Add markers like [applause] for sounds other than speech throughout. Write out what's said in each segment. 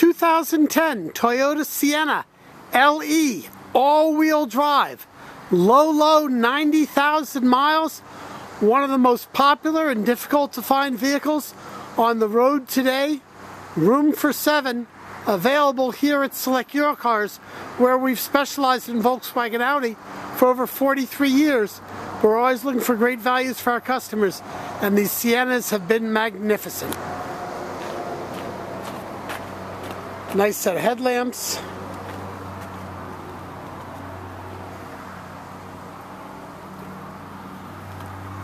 2010 Toyota Sienna LE all-wheel drive. Low, low 90,000 miles. One of the most popular and difficult to find vehicles on the road today. Room for seven. Available here at Select Euro Cars, where we've specialized in Volkswagen Audi for over 43 years. We're always looking for great values for our customers and these Siennas have been magnificent. Nice set of headlamps.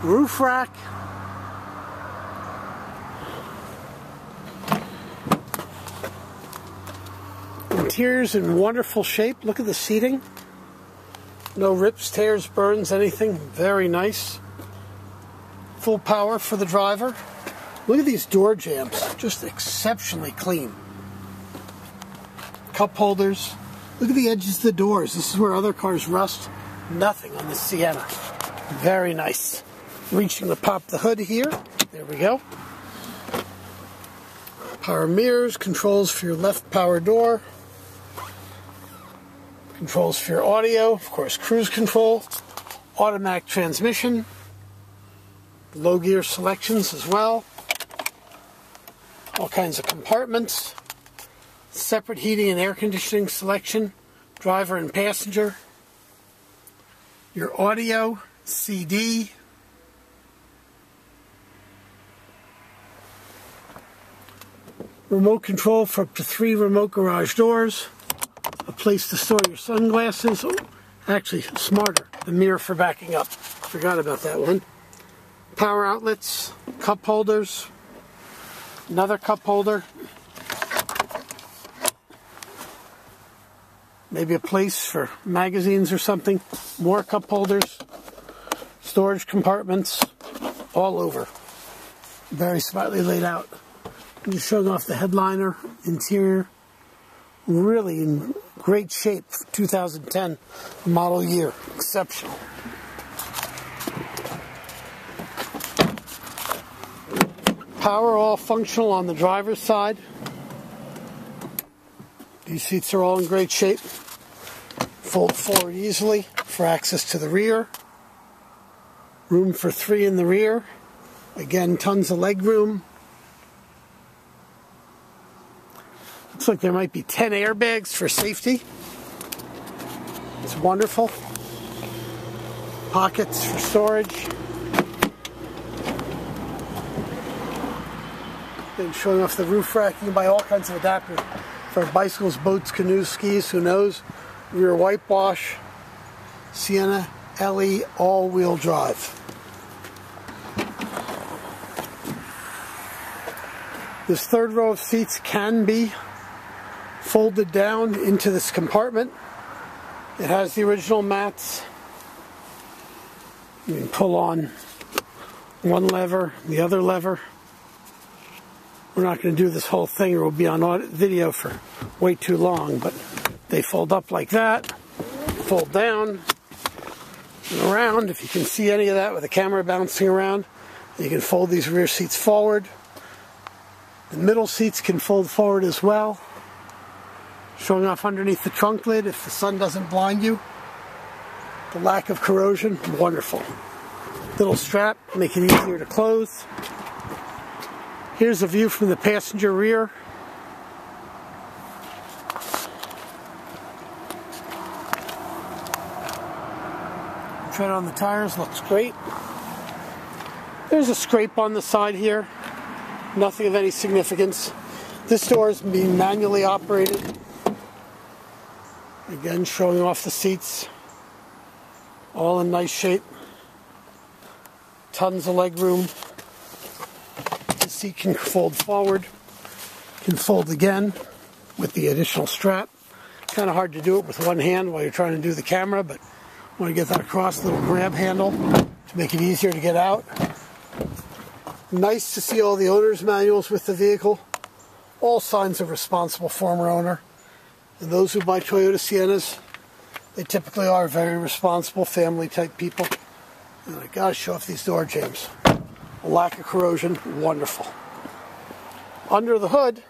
Roof rack. Interior's in wonderful shape. Look at the seating. No rips, tears, burns, anything. Very nice. Full power for the driver. Look at these door jambs. Just exceptionally clean cup holders. Look at the edges of the doors. This is where other cars rust. Nothing on the Sienna. Very nice. Reaching to pop the hood here. There we go. Power mirrors, controls for your left power door. Controls for your audio, of course, cruise control, automatic transmission, low gear selections as well, all kinds of compartments separate heating and air conditioning selection, driver and passenger, your audio, CD, remote control for up to three remote garage doors, a place to store your sunglasses, oh, actually smarter, the mirror for backing up, forgot about that one, power outlets, cup holders, another cup holder, maybe a place for magazines or something, more cup holders, storage compartments, all over. Very smartly laid out. I'm just showing off the headliner, interior, really in great shape 2010 model year. Exceptional. Power all functional on the driver's side. These seats are all in great shape. Fold forward easily for access to the rear. Room for three in the rear. Again, tons of leg room. Looks like there might be 10 airbags for safety. It's wonderful. Pockets for storage. Then showing off the roof rack, you can buy all kinds of adapters for bicycles, boats, canoes, skis, who knows. Rear whitewash, Sienna LE all-wheel drive. This third row of seats can be folded down into this compartment. It has the original mats. You can pull on one lever, the other lever. We're not going to do this whole thing or we'll be on video for way too long, but they fold up like that, fold down and around. If you can see any of that with the camera bouncing around, you can fold these rear seats forward. The middle seats can fold forward as well, showing off underneath the trunk lid if the sun doesn't blind you. The lack of corrosion, wonderful. Little strap, make it easier to close. Here's a view from the passenger rear. Tread on the tires, looks great. There's a scrape on the side here. Nothing of any significance. This door is being manually operated. Again, showing off the seats. All in nice shape. Tons of leg room The seat can fold forward, can fold again with the additional strap. Kind of hard to do it with one hand while you're trying to do the camera, but want to get that across, little grab handle to make it easier to get out. Nice to see all the owner's manuals with the vehicle. All signs of responsible former owner. And those who buy Toyota Siennas, they typically are very responsible family type people. And I gotta show off these door jambs lack of corrosion, wonderful. Under the hood,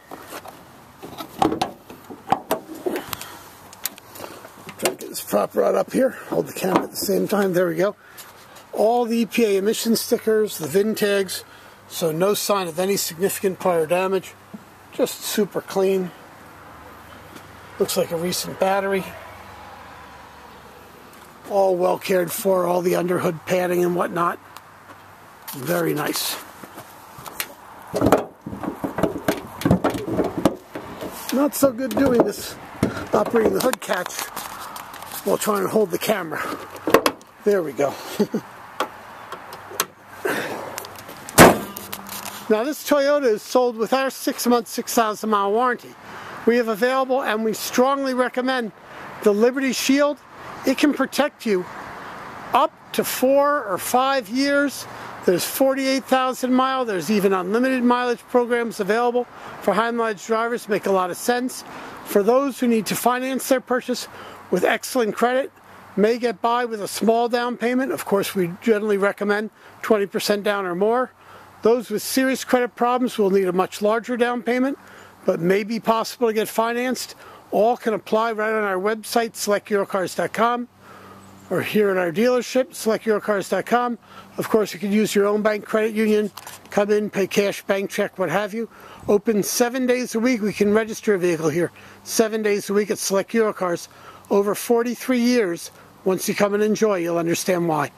prop right up here. Hold the camera at the same time. There we go. All the EPA emission stickers, the VIN tags, so no sign of any significant prior damage. Just super clean. Looks like a recent battery. All well cared for, all the underhood padding and whatnot. Very nice. Not so good doing this, operating the hood catch while trying to hold the camera. There we go. [laughs] now this Toyota is sold with our 6 month 6,000 mile warranty. We have available and we strongly recommend the Liberty Shield. It can protect you up to four or five years there's 48,000 mile. There's even unlimited mileage programs available for high mileage drivers. Make a lot of sense. For those who need to finance their purchase with excellent credit, may get by with a small down payment. Of course, we generally recommend 20% down or more. Those with serious credit problems will need a much larger down payment, but may be possible to get financed. All can apply right on our website, selecteurocars.com or here at our dealership, selecteurocars.com. Of course, you can use your own bank credit union, come in, pay cash, bank check, what have you. Open seven days a week. We can register a vehicle here seven days a week at Select Eurocars. Over 43 years. Once you come and enjoy, you'll understand why.